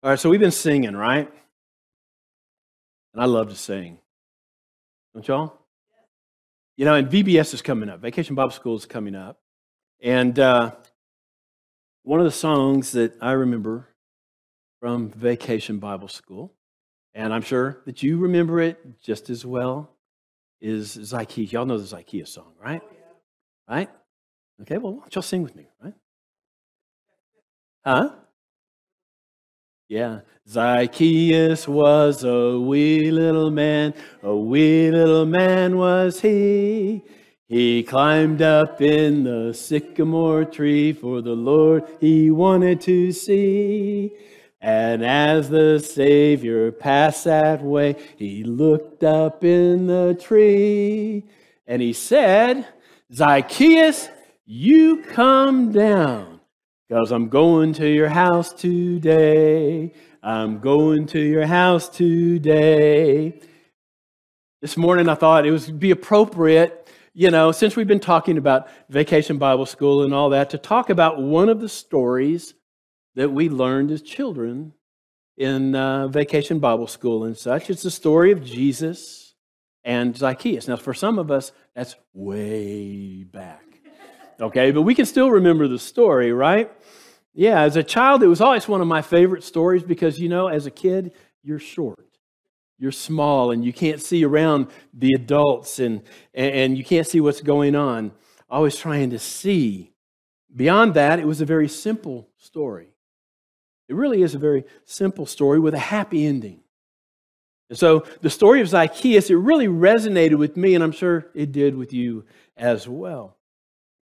All right, so we've been singing, right? And I love to sing. Don't y'all? You know, and VBS is coming up. Vacation Bible School is coming up. And uh, one of the songs that I remember from Vacation Bible School, and I'm sure that you remember it just as well, is Zacchaeus. Y'all know the Zacchaeus song, right? Right? Okay, well, why don't y'all sing with me, right? Huh? Yeah. Zacchaeus was a wee little man, a wee little man was he. He climbed up in the sycamore tree for the Lord he wanted to see. And as the Savior passed that way, he looked up in the tree and he said, Zacchaeus, you come down because I'm going to your house today. I'm going to your house today. This morning I thought it would be appropriate, you know, since we've been talking about vacation Bible school and all that, to talk about one of the stories that we learned as children in uh, vacation Bible school and such. It's the story of Jesus and Zacchaeus. Now, for some of us, that's way back. Okay, but we can still remember the story, right? Yeah, as a child, it was always one of my favorite stories because, you know, as a kid, you're short. You're small and you can't see around the adults and, and you can't see what's going on. Always trying to see. Beyond that, it was a very simple story. It really is a very simple story with a happy ending. And so the story of Zacchaeus, it really resonated with me, and I'm sure it did with you as well.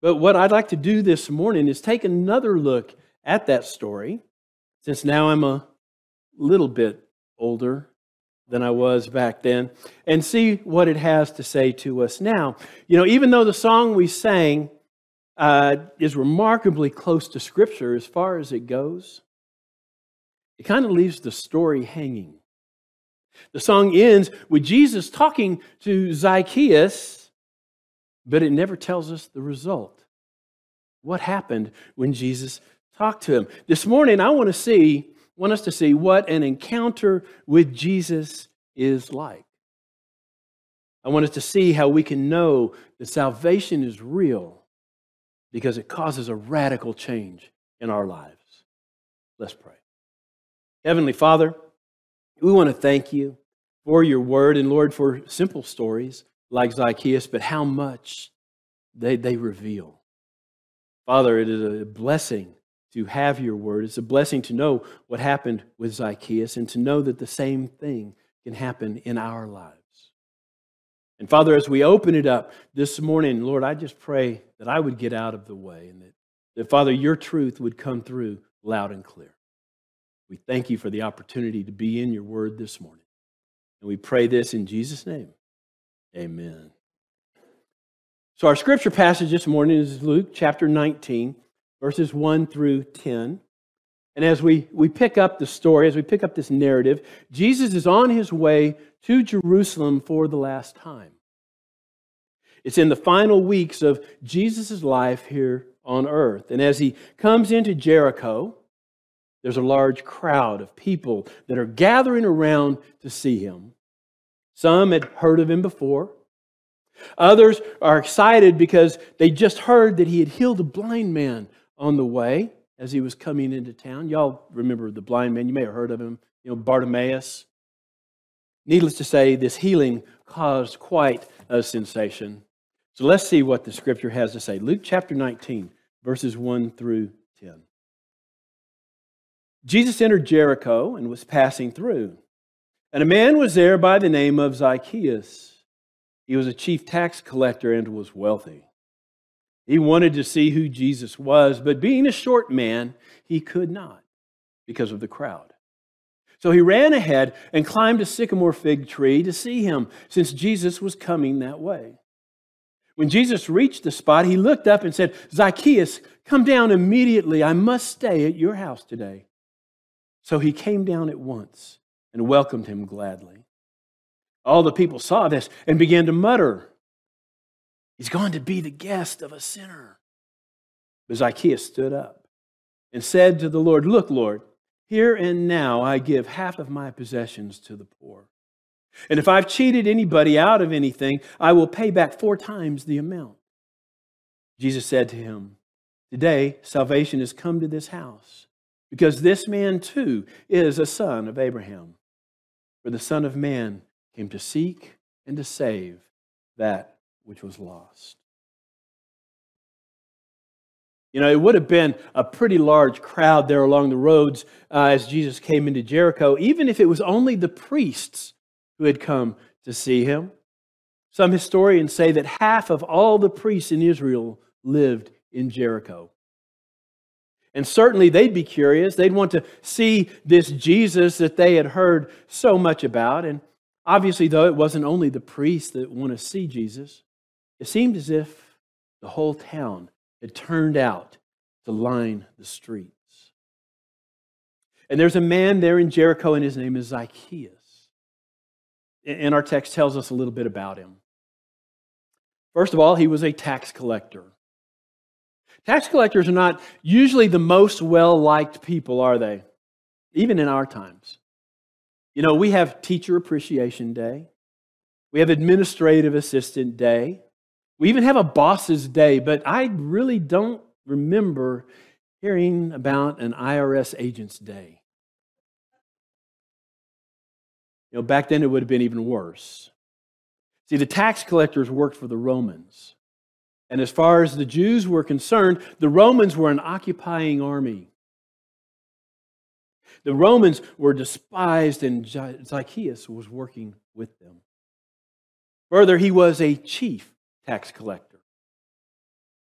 But what I'd like to do this morning is take another look at that story, since now I'm a little bit older than I was back then, and see what it has to say to us now. You know, even though the song we sang uh, is remarkably close to Scripture as far as it goes, it kind of leaves the story hanging. The song ends with Jesus talking to Zacchaeus but it never tells us the result. What happened when Jesus talked to him? This morning, I want to see, want us to see what an encounter with Jesus is like. I want us to see how we can know that salvation is real because it causes a radical change in our lives. Let's pray. Heavenly Father, we want to thank you for your word and Lord for simple stories like Zacchaeus, but how much they, they reveal. Father, it is a blessing to have your word. It's a blessing to know what happened with Zacchaeus and to know that the same thing can happen in our lives. And Father, as we open it up this morning, Lord, I just pray that I would get out of the way and that, that Father, your truth would come through loud and clear. We thank you for the opportunity to be in your word this morning. And we pray this in Jesus' name. Amen. So, our scripture passage this morning is Luke chapter 19, verses 1 through 10. And as we, we pick up the story, as we pick up this narrative, Jesus is on his way to Jerusalem for the last time. It's in the final weeks of Jesus' life here on earth. And as he comes into Jericho, there's a large crowd of people that are gathering around to see him. Some had heard of him before. Others are excited because they just heard that he had healed a blind man on the way as he was coming into town. Y'all remember the blind man, you may have heard of him, you know, Bartimaeus. Needless to say, this healing caused quite a sensation. So let's see what the scripture has to say. Luke chapter 19, verses 1 through 10. Jesus entered Jericho and was passing through. And a man was there by the name of Zacchaeus. He was a chief tax collector and was wealthy. He wanted to see who Jesus was, but being a short man, he could not because of the crowd. So he ran ahead and climbed a sycamore fig tree to see him, since Jesus was coming that way. When Jesus reached the spot, he looked up and said, Zacchaeus, come down immediately. I must stay at your house today. So he came down at once and welcomed him gladly. All the people saw this and began to mutter, He's going to be the guest of a sinner. But Zacchaeus stood up and said to the Lord, Look, Lord, Here and now, I give half of my possessions to the poor. And if I've cheated anybody out of anything, I will pay back four times the amount. Jesus said to him, Today, salvation has come to this house, because this man too is a son of Abraham. For the Son of Man came to seek and to save that which was lost. You know, it would have been a pretty large crowd there along the roads uh, as Jesus came into Jericho, even if it was only the priests who had come to see him. Some historians say that half of all the priests in Israel lived in Jericho. And certainly they'd be curious. They'd want to see this Jesus that they had heard so much about. And obviously, though, it wasn't only the priests that want to see Jesus, it seemed as if the whole town had turned out to line the streets. And there's a man there in Jericho, and his name is Zacchaeus. And our text tells us a little bit about him. First of all, he was a tax collector. Tax collectors are not usually the most well liked people, are they? Even in our times. You know, we have Teacher Appreciation Day, we have Administrative Assistant Day, we even have a Boss's Day, but I really don't remember hearing about an IRS Agent's Day. You know, back then it would have been even worse. See, the tax collectors worked for the Romans. And as far as the Jews were concerned, the Romans were an occupying army. The Romans were despised, and Zacchaeus was working with them. Further, he was a chief tax collector.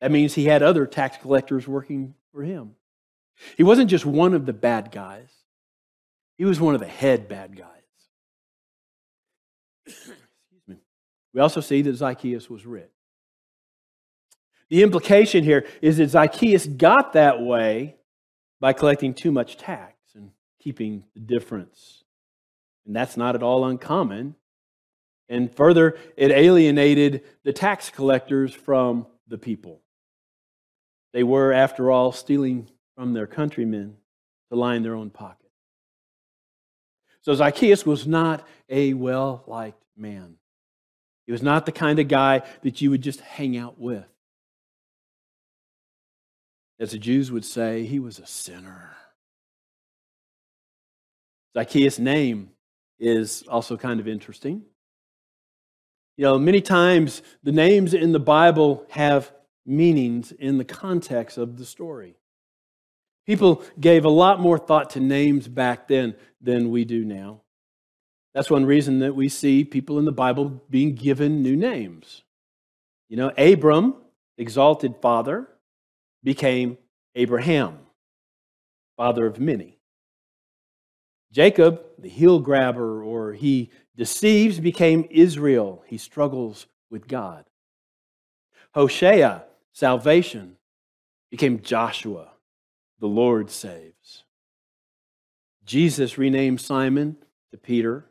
That means he had other tax collectors working for him. He wasn't just one of the bad guys, he was one of the head bad guys. Excuse me. We also see that Zacchaeus was rich. The implication here is that Zacchaeus got that way by collecting too much tax keeping the difference. And that's not at all uncommon. And further, it alienated the tax collectors from the people. They were, after all, stealing from their countrymen to line their own pocket. So Zacchaeus was not a well liked man. He was not the kind of guy that you would just hang out with. As the Jews would say, he was a sinner. Zacchaeus' name is also kind of interesting. You know, many times the names in the Bible have meanings in the context of the story. People gave a lot more thought to names back then than we do now. That's one reason that we see people in the Bible being given new names. You know, Abram, exalted father, became Abraham, father of many. Jacob, the heel grabber, or he deceives, became Israel. He struggles with God. Hosea, salvation, became Joshua. The Lord saves. Jesus renamed Simon to Peter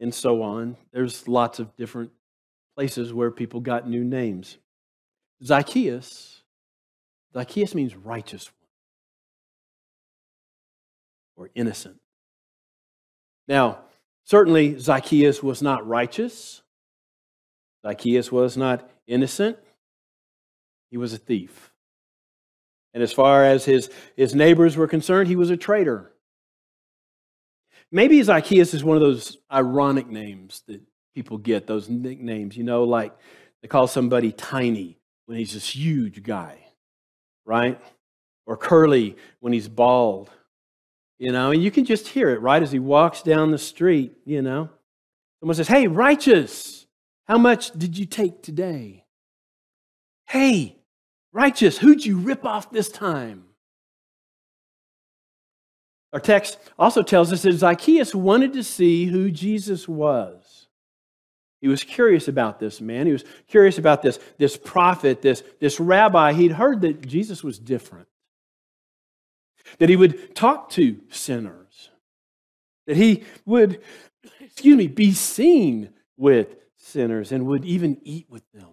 and so on. There's lots of different places where people got new names. Zacchaeus, Zacchaeus means righteous or innocent. Now, certainly Zacchaeus was not righteous. Zacchaeus was not innocent. He was a thief. And as far as his, his neighbors were concerned, he was a traitor. Maybe Zacchaeus is one of those ironic names that people get, those nicknames, you know, like they call somebody tiny when he's this huge guy, right? Or curly when he's bald, you know, and you can just hear it right as he walks down the street, you know. Someone says, Hey, righteous, how much did you take today? Hey, righteous, who'd you rip off this time? Our text also tells us that Zacchaeus wanted to see who Jesus was. He was curious about this man. He was curious about this, this prophet, this, this rabbi. He'd heard that Jesus was different, that he would talk to sinners, that he would, excuse me, be seen with sinners and would even eat with them.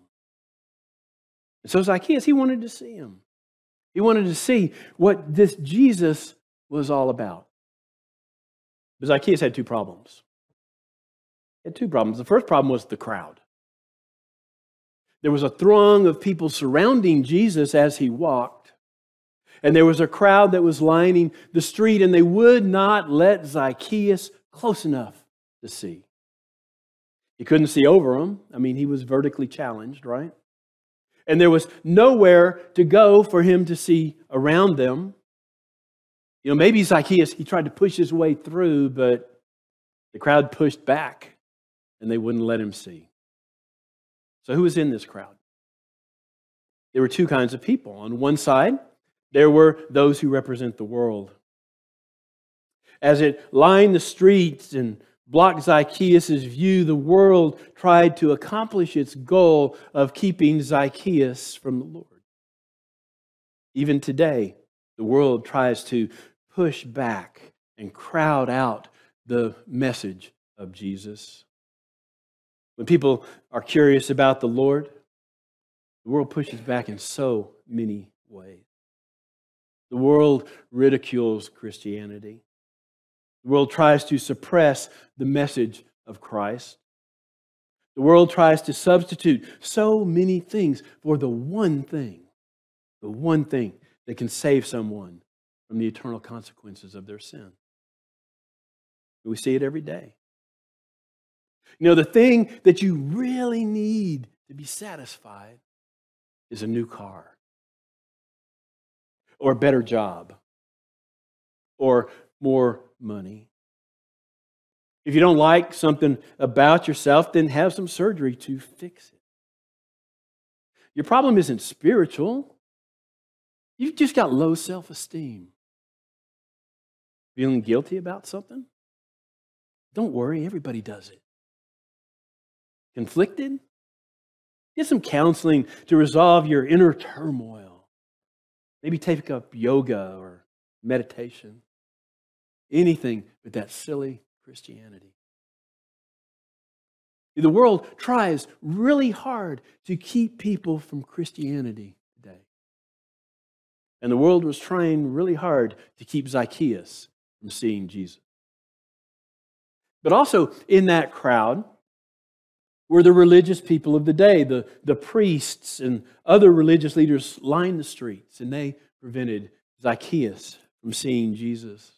And so Zacchaeus, he wanted to see him. He wanted to see what this Jesus was all about. But Zacchaeus had two problems. He had two problems. The first problem was the crowd. There was a throng of people surrounding Jesus as he walked. And there was a crowd that was lining the street, and they would not let Zacchaeus close enough to see. He couldn't see over them. I mean, he was vertically challenged, right? And there was nowhere to go for him to see around them. You know, maybe Zacchaeus, he tried to push his way through, but the crowd pushed back and they wouldn't let him see. So, who was in this crowd? There were two kinds of people. On one side, there were those who represent the world. As it lined the streets and blocked Zacchaeus' view, the world tried to accomplish its goal of keeping Zacchaeus from the Lord. Even today, the world tries to push back and crowd out the message of Jesus. When people are curious about the Lord, the world pushes back in so many ways. The world ridicules Christianity. The world tries to suppress the message of Christ. The world tries to substitute so many things for the one thing, the one thing that can save someone from the eternal consequences of their sin. We see it every day. You know, the thing that you really need to be satisfied is a new car, or a better job, or more money. If you don't like something about yourself, then have some surgery to fix it. Your problem isn't spiritual, you've just got low self esteem. Feeling guilty about something? Don't worry, everybody does it. Conflicted? Get some counseling to resolve your inner turmoil. Maybe take up yoga or meditation. Anything but that silly Christianity. The world tries really hard to keep people from Christianity today. And the world was trying really hard to keep Zacchaeus from seeing Jesus. But also in that crowd were the religious people of the day, the, the priests and other religious leaders lined the streets, and they prevented Zacchaeus from seeing Jesus.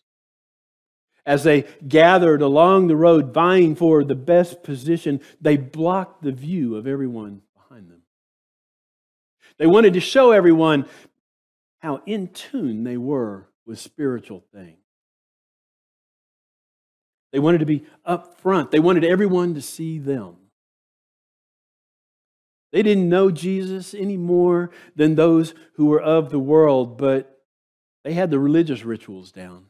As they gathered along the road, vying for the best position, they blocked the view of everyone behind them. They wanted to show everyone how in tune they were with spiritual things. They wanted to be up front. They wanted everyone to see them. They didn't know Jesus any more than those who were of the world, but they had the religious rituals down.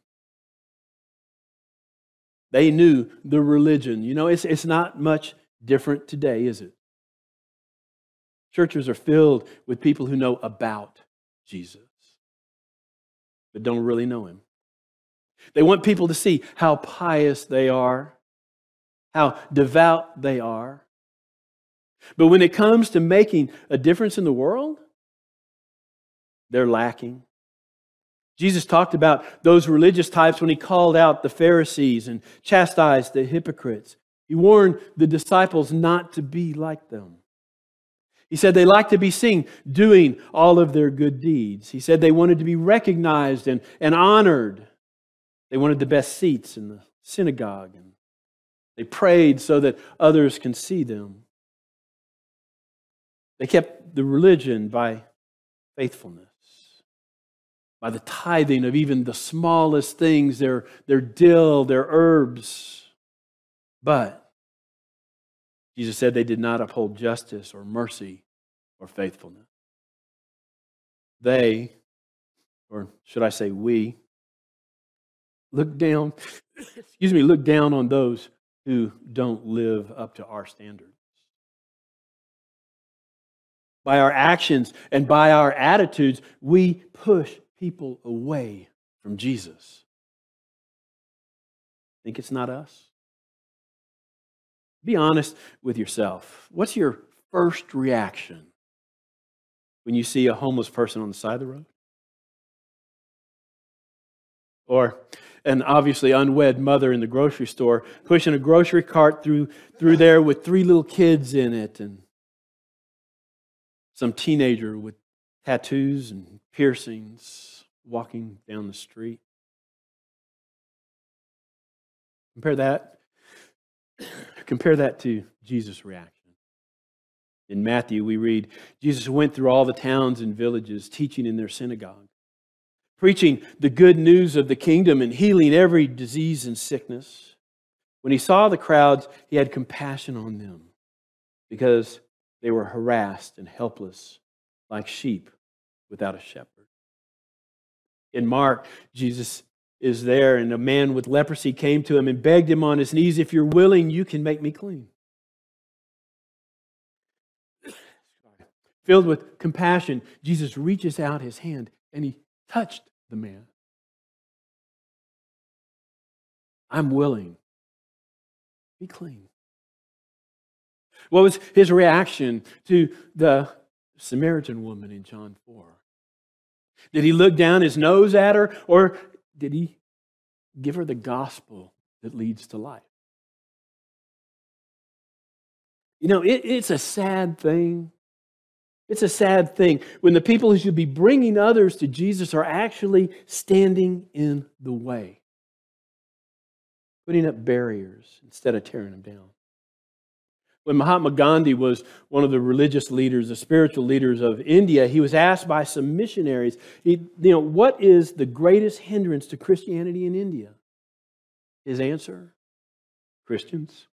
They knew the religion. You know, it's, it's not much different today, is it? Churches are filled with people who know about Jesus, but don't really know him. They want people to see how pious they are, how devout they are. But when it comes to making a difference in the world, they're lacking. Jesus talked about those religious types when he called out the Pharisees and chastised the hypocrites. He warned the disciples not to be like them. He said they like to be seen doing all of their good deeds. He said they wanted to be recognized and, and honored. They wanted the best seats in the synagogue, and they prayed so that others can see them. They kept the religion by faithfulness, by the tithing of even the smallest things, their, their dill, their herbs. But Jesus said they did not uphold justice or mercy or faithfulness. They, or should I say we, look down, excuse me, look down on those who don't live up to our standards. By our actions and by our attitudes, we push people away from Jesus. Think it's not us? Be honest with yourself. What's your first reaction when you see a homeless person on the side of the road? Or an obviously unwed mother in the grocery store pushing a grocery cart through, through there with three little kids in it and some teenager with tattoos and piercings walking down the street. Compare that. Compare that to Jesus' reaction. In Matthew, we read Jesus went through all the towns and villages, teaching in their synagogue, preaching the good news of the kingdom and healing every disease and sickness. When he saw the crowds, he had compassion on them because they were harassed and helpless like sheep without a shepherd. In Mark, Jesus is there, and a man with leprosy came to him and begged him on his knees, If you're willing, you can make me clean. Filled with compassion, Jesus reaches out his hand and he touched the man. I'm willing. Be clean. What was his reaction to the Samaritan woman in John 4? Did he look down his nose at her or did he give her the gospel that leads to life? You know, it, it's a sad thing. It's a sad thing when the people who should be bringing others to Jesus are actually standing in the way, putting up barriers instead of tearing them down. When Mahatma Gandhi was one of the religious leaders, the spiritual leaders of India, he was asked by some missionaries, he, you know, what is the greatest hindrance to Christianity in India? His answer Christians.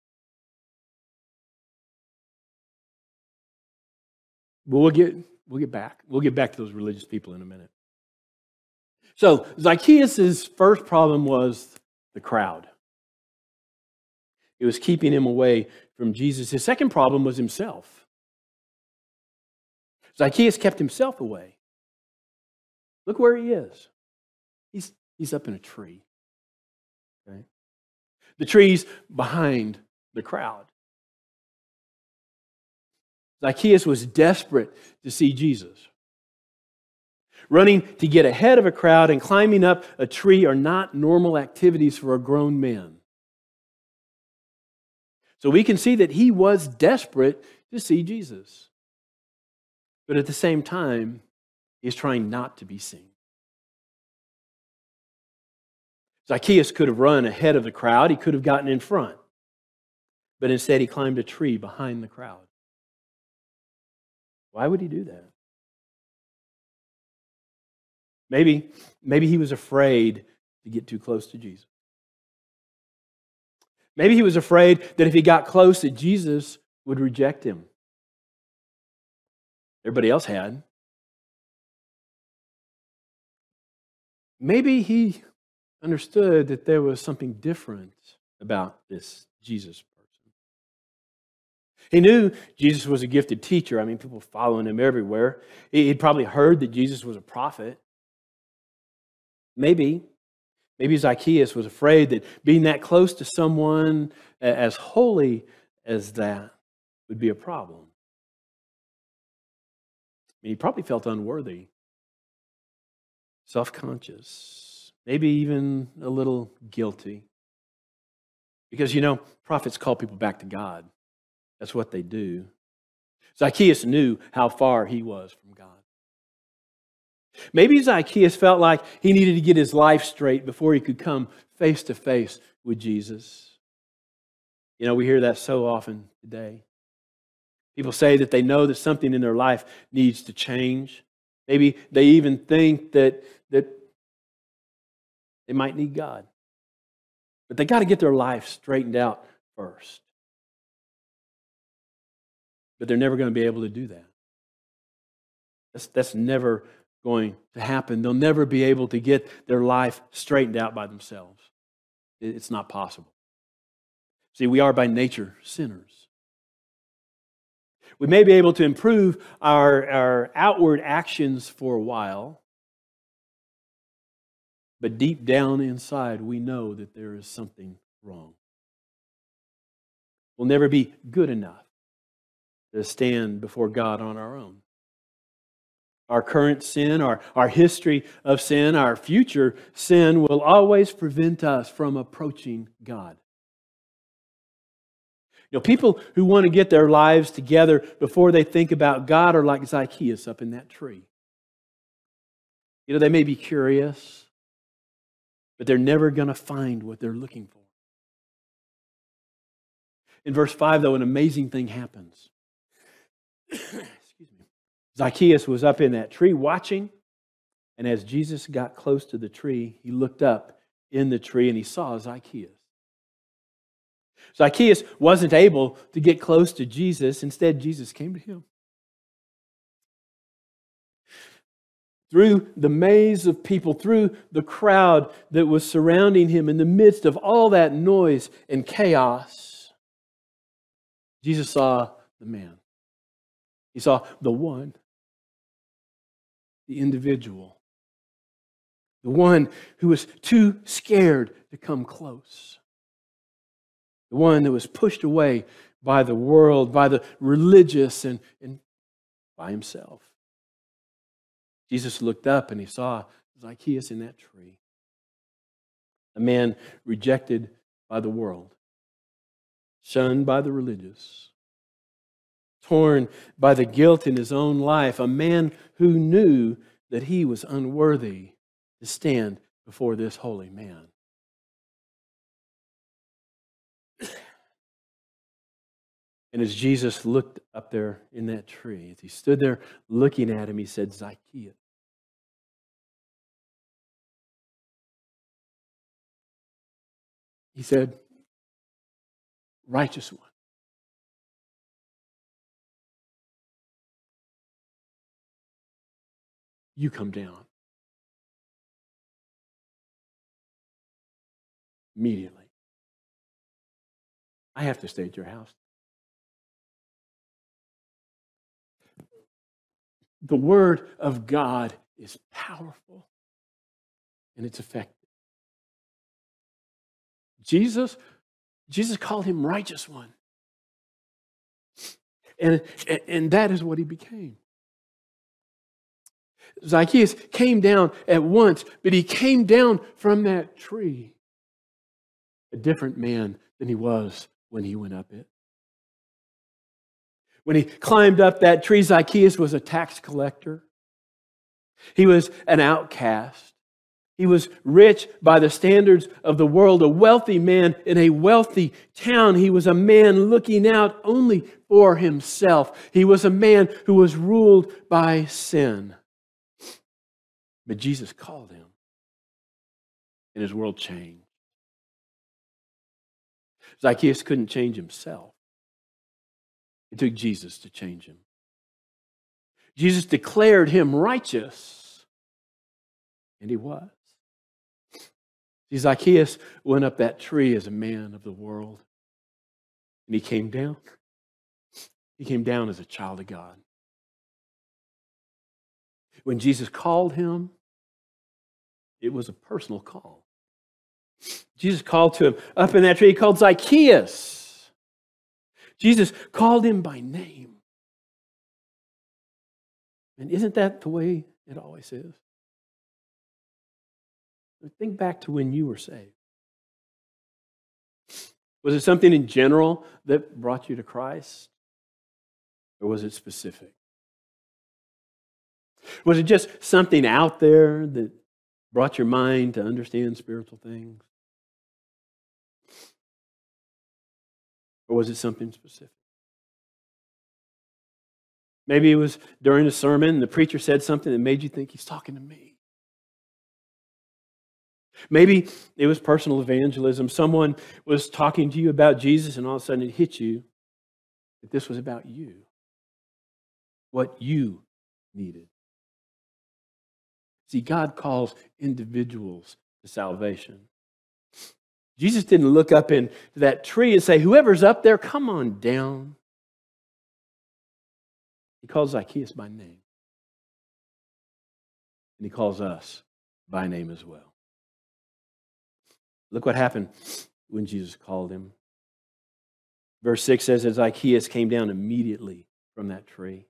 But we'll get, we'll get back. We'll get back to those religious people in a minute. So Zacchaeus' first problem was the crowd. It was keeping him away from Jesus. His second problem was himself. Zacchaeus kept himself away. Look where he is. He's, he's up in a tree. Okay? The tree's behind the crowd. Zacchaeus was desperate to see Jesus. Running to get ahead of a crowd and climbing up a tree are not normal activities for a grown man. So we can see that he was desperate to see Jesus. But at the same time, he's trying not to be seen. Zacchaeus could have run ahead of the crowd, he could have gotten in front. But instead, he climbed a tree behind the crowd. Why would he do that? Maybe, maybe he was afraid to get too close to Jesus. Maybe he was afraid that if he got close, that Jesus would reject him. Everybody else had. Maybe he understood that there was something different about this Jesus person. He knew Jesus was a gifted teacher. I mean, people following him everywhere. He'd probably heard that Jesus was a prophet. Maybe Maybe Zacchaeus was afraid that being that close to someone as holy as that would be a problem. I mean, he probably felt unworthy, self conscious, maybe even a little guilty. Because, you know, prophets call people back to God. That's what they do. Zacchaeus knew how far he was from God. Maybe Zacchaeus felt like he needed to get his life straight before he could come face to face with Jesus. You know, we hear that so often today. People say that they know that something in their life needs to change. Maybe they even think that, that they might need God. But they got to get their life straightened out first. But they're never going to be able to do that. That's, that's never going to happen. They'll never be able to get their life straightened out by themselves. It's not possible. See, we are by nature sinners. We may be able to improve our, our outward actions for a while, but deep down inside, we know that there is something wrong. We'll never be good enough to stand before God on our own. Our current sin, our, our history of sin, our future sin will always prevent us from approaching God. You know, people who want to get their lives together before they think about God are like Zacchaeus up in that tree. You know, they may be curious, but they're never going to find what they're looking for. In verse 5, though, an amazing thing happens. Zacchaeus was up in that tree watching, and as Jesus got close to the tree, he looked up in the tree and he saw Zacchaeus. Zacchaeus wasn't able to get close to Jesus. Instead, Jesus came to him. Through the maze of people, through the crowd that was surrounding him, in the midst of all that noise and chaos, Jesus saw the man. He saw the one the individual, the one who was too scared to come close, the one that was pushed away by the world, by the religious, and, and by himself. Jesus looked up and he saw Zacchaeus in that tree, a man rejected by the world, shunned by the religious, torn by the guilt in his own life, a man who knew that he was unworthy to stand before this holy man. And as Jesus looked up there in that tree, as he stood there looking at him, he said, Zacchaeus. He said, Righteous one. You come down. Immediately. I have to stay at your house. The Word of God is powerful and it's effective. Jesus, Jesus called him righteous one. And, and that is what he became. Zacchaeus came down at once, but he came down from that tree a different man than he was when he went up it. When he climbed up that tree, Zacchaeus was a tax collector. He was an outcast. He was rich by the standards of the world, a wealthy man in a wealthy town. He was a man looking out only for himself. He was a man who was ruled by sin. But Jesus called him, and his world changed. Zacchaeus couldn't change himself, it took Jesus to change him. Jesus declared him righteous, and he was. See, Zacchaeus went up that tree as a man of the world, and he came down. He came down as a child of God. When Jesus called him, it was a personal call. Jesus called to him up in that tree. He called Zacchaeus. Jesus called him by name. And isn't that the way it always is? Think back to when you were saved. Was it something in general that brought you to Christ? Or was it specific? Was it just something out there that brought your mind to understand spiritual things? Or was it something specific? Maybe it was during a sermon, the preacher said something that made you think he's talking to me. Maybe it was personal evangelism. Someone was talking to you about Jesus, and all of a sudden it hit you that this was about you, what you needed. See, God calls individuals to salvation. Jesus didn't look up into that tree and say, Whoever's up there, come on down. He calls Zacchaeus by name. And he calls us by name as well. Look what happened when Jesus called him. Verse 6 says, As Zacchaeus came down immediately from that tree,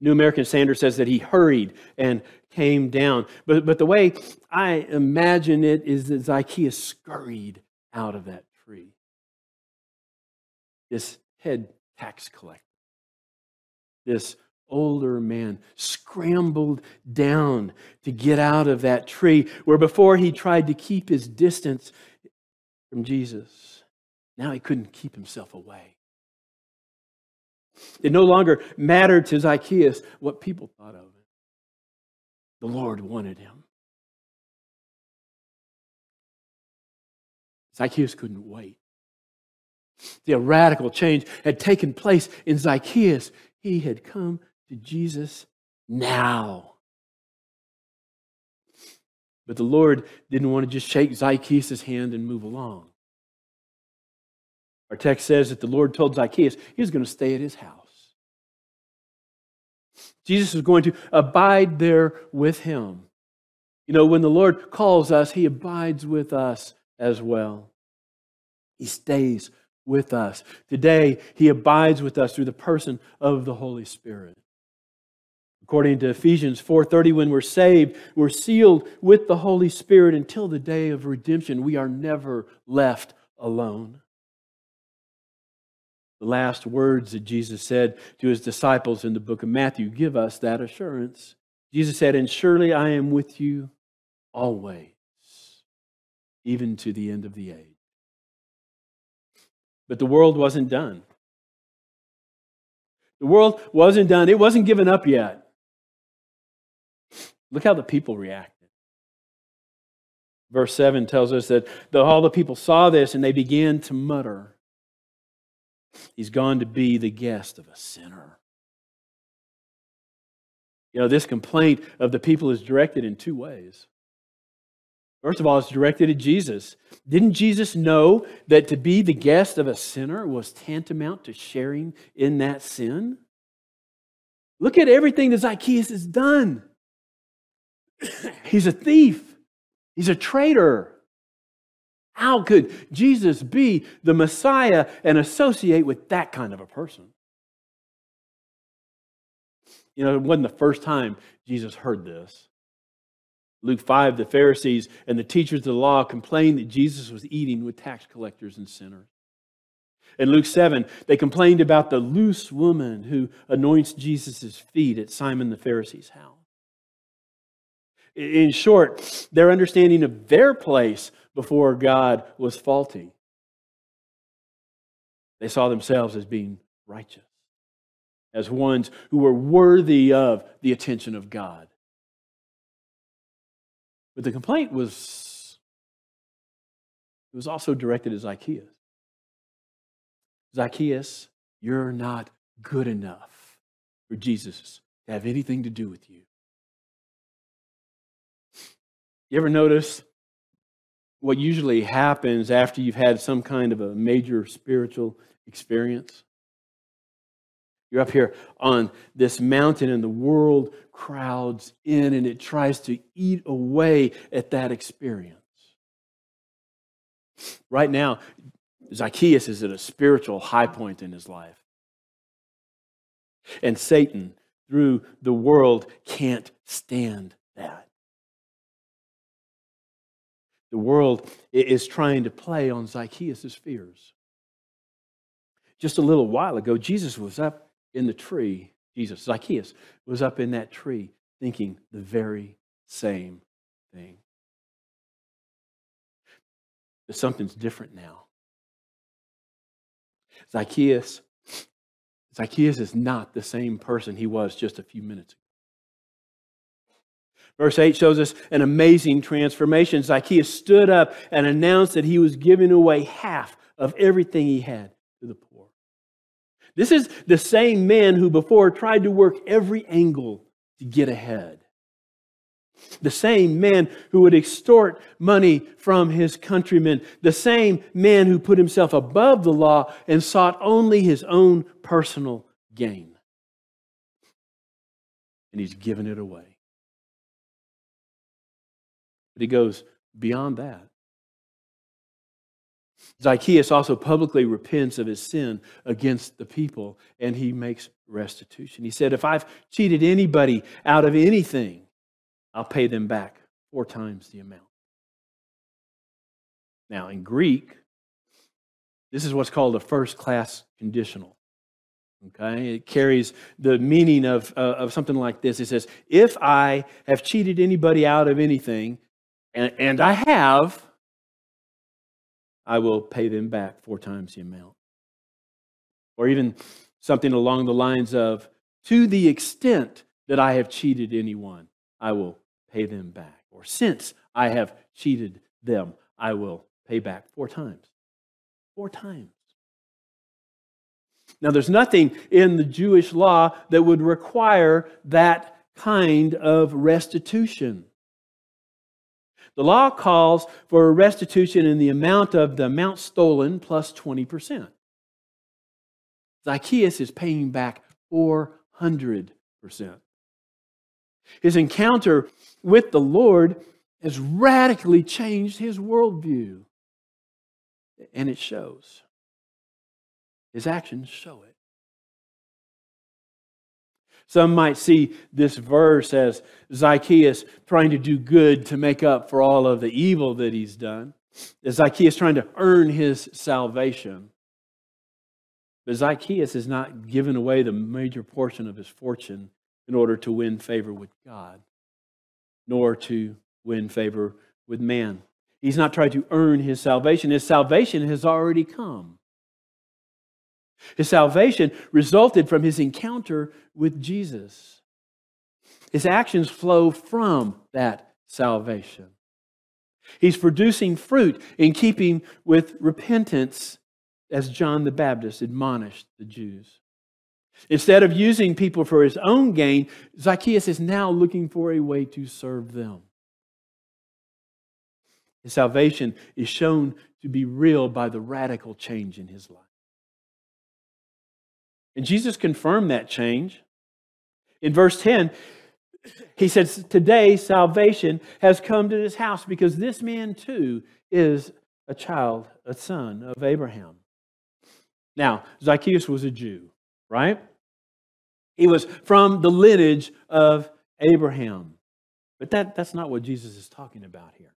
New American Standard says that he hurried and came down. But, but the way I imagine it is that Zacchaeus scurried out of that tree. This head tax collector, this older man, scrambled down to get out of that tree where before he tried to keep his distance from Jesus. Now he couldn't keep himself away. It no longer mattered to Zacchaeus what people thought of him. The Lord wanted him. Zacchaeus couldn't wait. The radical change had taken place in Zacchaeus. He had come to Jesus now. But the Lord didn't want to just shake Zacchaeus' hand and move along. Our text says that the Lord told Zacchaeus he was going to stay at his house. Jesus was going to abide there with him. You know, when the Lord calls us, he abides with us as well. He stays with us. Today, he abides with us through the person of the Holy Spirit. According to Ephesians 4:30 when we're saved, we're sealed with the Holy Spirit until the day of redemption. We are never left alone the last words that Jesus said to his disciples in the book of Matthew give us that assurance. Jesus said, And surely I am with you always, even to the end of the age. But the world wasn't done. The world wasn't done, it wasn't given up yet. Look how the people reacted. Verse 7 tells us that the, all the people saw this and they began to mutter. He's gone to be the guest of a sinner. You know, this complaint of the people is directed in two ways. First of all, it's directed at Jesus. Didn't Jesus know that to be the guest of a sinner was tantamount to sharing in that sin? Look at everything that Zacchaeus has done. He's a thief, he's a traitor. How could Jesus be the Messiah and associate with that kind of a person? You know, it wasn't the first time Jesus heard this. Luke 5, the Pharisees and the teachers of the law complained that Jesus was eating with tax collectors and sinners. In Luke 7, they complained about the loose woman who anoints Jesus' feet at Simon the Pharisee's house. In short, their understanding of their place before God was faulty. They saw themselves as being righteous, as ones who were worthy of the attention of God. But the complaint was, it was also directed at Zacchaeus. Zacchaeus, you're not good enough for Jesus to have anything to do with you. You ever notice what usually happens after you've had some kind of a major spiritual experience? You're up here on this mountain, and the world crowds in and it tries to eat away at that experience. Right now, Zacchaeus is at a spiritual high point in his life. And Satan, through the world, can't stand that. The world is trying to play on Zacchaeus' fears. Just a little while ago, Jesus was up in the tree. Jesus, Zacchaeus, was up in that tree thinking the very same thing. But something's different now. Zacchaeus, Zacchaeus is not the same person he was just a few minutes ago. Verse 8 shows us an amazing transformation. Zacchaeus stood up and announced that he was giving away half of everything he had to the poor. This is the same man who before tried to work every angle to get ahead. The same man who would extort money from his countrymen. The same man who put himself above the law and sought only his own personal gain. And he's given it away. But he goes beyond that. Zacchaeus also publicly repents of his sin against the people and he makes restitution. He said, If I've cheated anybody out of anything, I'll pay them back four times the amount. Now, in Greek, this is what's called a first class conditional. Okay, it carries the meaning of, uh, of something like this. It says, If I have cheated anybody out of anything, and, and I have, I will pay them back four times the amount. Or even something along the lines of, To the extent that I have cheated anyone, I will pay them back. Or since I have cheated them, I will pay back four times. Four times. Now, there's nothing in the Jewish law that would require that kind of restitution. The law calls for a restitution in the amount of the amount stolen plus 20%. Zacchaeus is paying back 400%. His encounter with the Lord has radically changed his worldview. And it shows. His actions show it. Some might see this verse as Zacchaeus trying to do good to make up for all of the evil that he's done. As Zacchaeus trying to earn his salvation. But Zacchaeus is not given away the major portion of his fortune in order to win favor with God, nor to win favor with man. He's not trying to earn his salvation. His salvation has already come. His salvation resulted from his encounter with Jesus. His actions flow from that salvation. He's producing fruit in keeping with repentance as John the Baptist admonished the Jews. Instead of using people for his own gain, Zacchaeus is now looking for a way to serve them. His salvation is shown to be real by the radical change in his life. And Jesus confirmed that change. In verse 10, he says, Today salvation has come to this house because this man too is a child, a son of Abraham. Now, Zacchaeus was a Jew, right? He was from the lineage of Abraham. But that, that's not what Jesus is talking about here.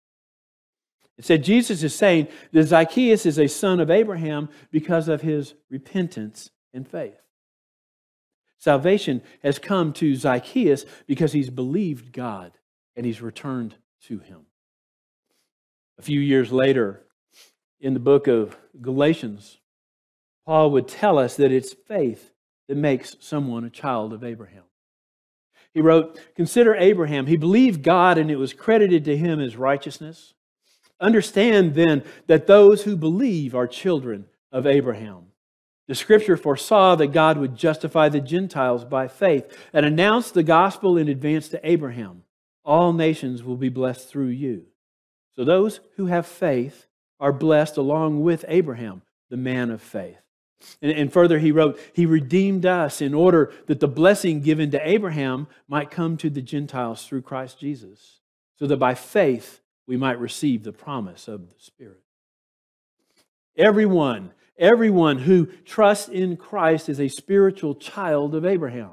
It said Jesus is saying that Zacchaeus is a son of Abraham because of his repentance and faith. Salvation has come to Zacchaeus because he's believed God and he's returned to him. A few years later, in the book of Galatians, Paul would tell us that it's faith that makes someone a child of Abraham. He wrote, Consider Abraham. He believed God and it was credited to him as righteousness. Understand then that those who believe are children of Abraham. The scripture foresaw that God would justify the Gentiles by faith and announce the gospel in advance to Abraham. All nations will be blessed through you. So those who have faith are blessed along with Abraham, the man of faith. And, and further, he wrote, He redeemed us in order that the blessing given to Abraham might come to the Gentiles through Christ Jesus, so that by faith we might receive the promise of the Spirit. Everyone, everyone who trusts in Christ is a spiritual child of Abraham.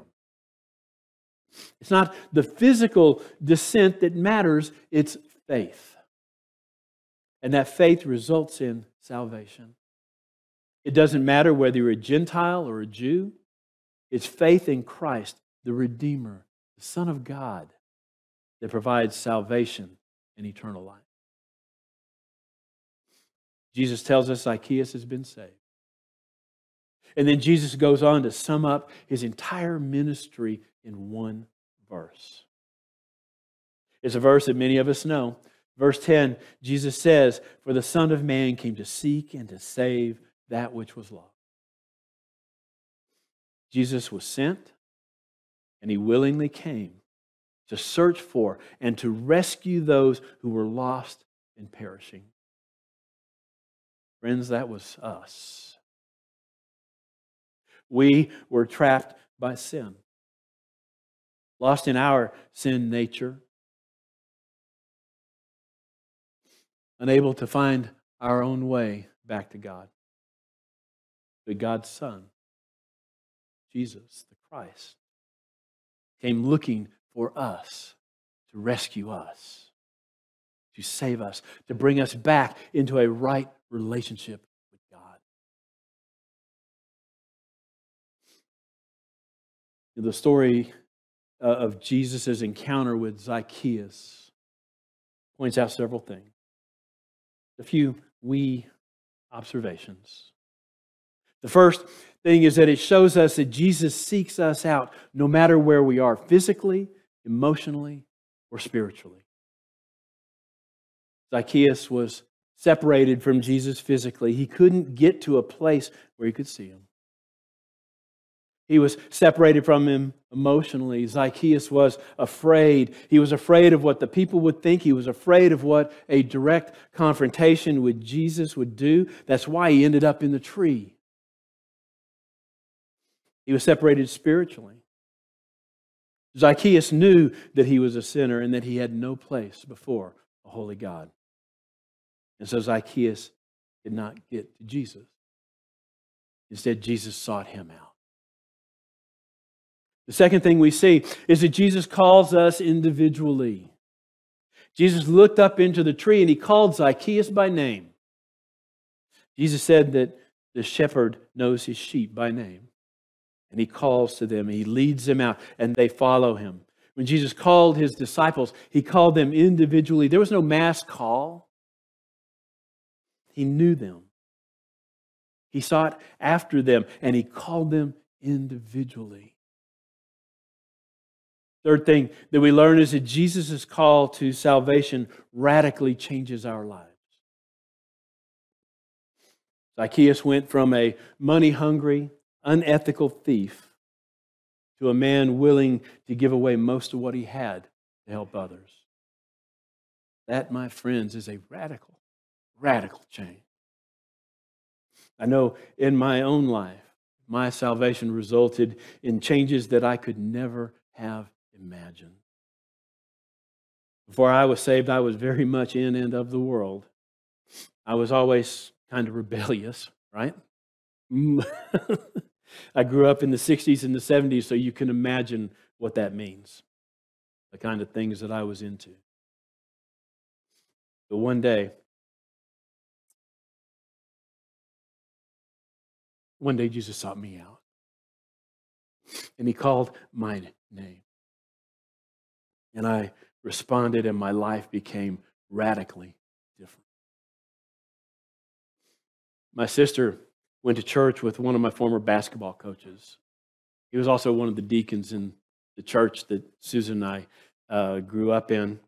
It's not the physical descent that matters, it's faith. And that faith results in salvation. It doesn't matter whether you're a Gentile or a Jew, it's faith in Christ, the Redeemer, the Son of God, that provides salvation and eternal life. Jesus tells us Zacchaeus has been saved. And then Jesus goes on to sum up his entire ministry in one verse. It's a verse that many of us know. Verse 10, Jesus says, For the Son of Man came to seek and to save that which was lost. Jesus was sent, and he willingly came to search for and to rescue those who were lost and perishing. Friends, that was us. We were trapped by sin, lost in our sin nature, unable to find our own way back to God. But God's Son, Jesus, the Christ, came looking for us to rescue us, to save us, to bring us back into a right relationship with God. The story uh, of Jesus' encounter with Zacchaeus points out several things. A few wee observations. The first thing is that it shows us that Jesus seeks us out no matter where we are physically, emotionally, or spiritually. Zacchaeus was separated from Jesus physically. He couldn't get to a place where he could see him. He was separated from him emotionally. Zacchaeus was afraid. He was afraid of what the people would think. He was afraid of what a direct confrontation with Jesus would do. That's why he ended up in the tree. He was separated spiritually. Zacchaeus knew that he was a sinner and that he had no place before a holy God. And so Zacchaeus did not get to Jesus. Instead, Jesus sought him out. The second thing we see is that Jesus calls us individually. Jesus looked up into the tree and he called Zacchaeus by name. Jesus said that the shepherd knows his sheep by name. And he calls to them, and he leads them out, and they follow him. When Jesus called his disciples, he called them individually. There was no mass call, he knew them. He sought after them, and he called them individually. Third thing that we learn is that Jesus' call to salvation radically changes our lives. Zacchaeus went from a money hungry, unethical thief to a man willing to give away most of what he had to help others. That, my friends, is a radical, radical change. I know in my own life, my salvation resulted in changes that I could never have imagined. Before I was saved, I was very much in and of the world. I was always kind of rebellious, right? Mm. I grew up in the 60s and the 70s, so you can imagine what that means, the kind of things that I was into. But one day, one day Jesus sought me out. And he called my name. And I responded, and my life became radically different. My sister went to church with one of my former basketball coaches. He was also one of the deacons in the church that Susan and I uh, grew up in.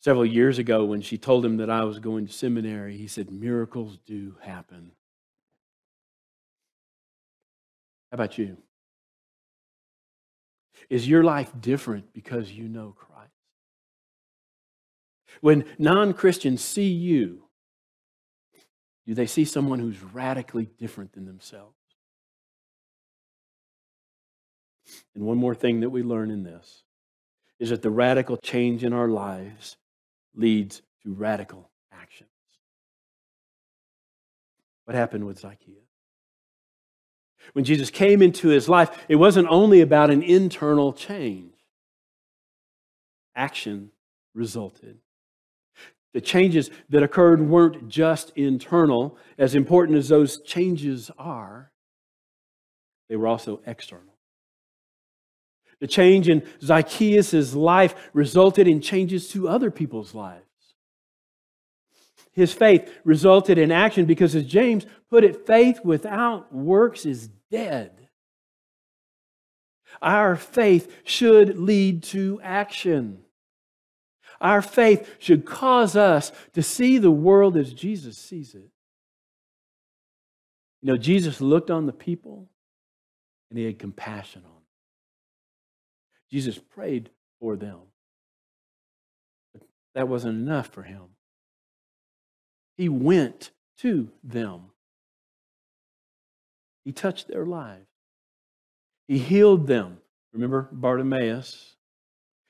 Several years ago, when she told him that I was going to seminary, he said, Miracles do happen. How about you? Is your life different because you know Christ? When non Christians see you, do they see someone who's radically different than themselves? And one more thing that we learn in this is that the radical change in our lives leads to radical actions. What happened with Zacchaeus? When Jesus came into his life, it wasn't only about an internal change, action resulted. The changes that occurred weren't just internal, as important as those changes are, they were also external. The change in Zacchaeus' life resulted in changes to other people's lives. His faith resulted in action because, as James put it, faith without works is dead. Our faith should lead to action. Our faith should cause us to see the world as Jesus sees it. You know, Jesus looked on the people and he had compassion on them. Jesus prayed for them. But that wasn't enough for him. He went to them. He touched their lives. He healed them. Remember Bartimaeus?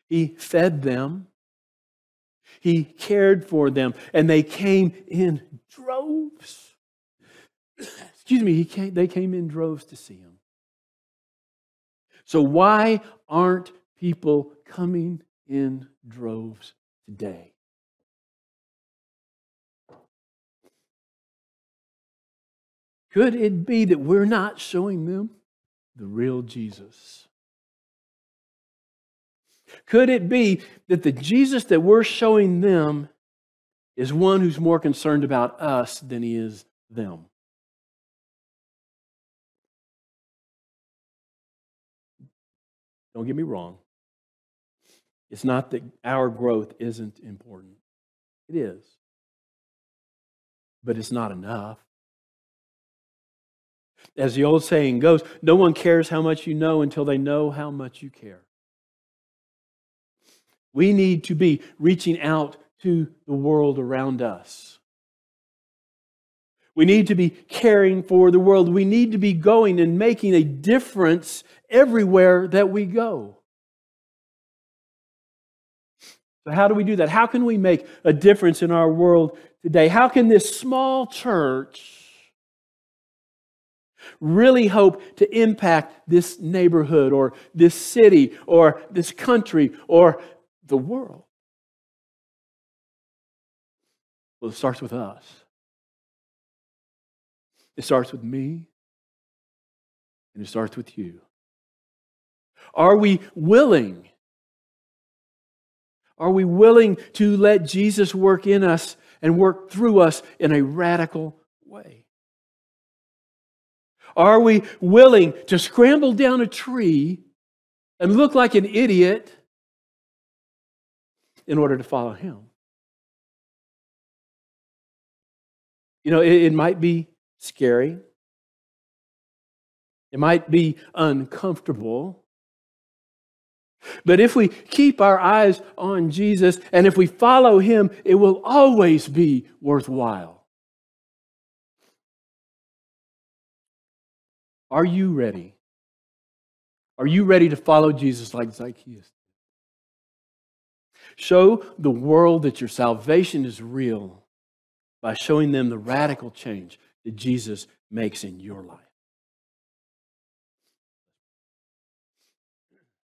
He fed them. He cared for them. And they came in droves. Excuse me, he came, they came in droves to see him. So, why aren't people coming in droves today? Could it be that we're not showing them the real Jesus? Could it be that the Jesus that we're showing them is one who's more concerned about us than he is them? Don't get me wrong. It's not that our growth isn't important, it is. But it's not enough. As the old saying goes, no one cares how much you know until they know how much you care. We need to be reaching out to the world around us. We need to be caring for the world. We need to be going and making a difference everywhere that we go. So, how do we do that? How can we make a difference in our world today? How can this small church really hope to impact this neighborhood or this city or this country or the world? Well, it starts with us. It starts with me, and it starts with you. Are we willing? Are we willing to let Jesus work in us and work through us in a radical way? Are we willing to scramble down a tree and look like an idiot in order to follow him? You know, it, it might be scary, it might be uncomfortable. But if we keep our eyes on Jesus and if we follow him, it will always be worthwhile. Are you ready? Are you ready to follow Jesus like Zacchaeus? Show the world that your salvation is real by showing them the radical change that Jesus makes in your life.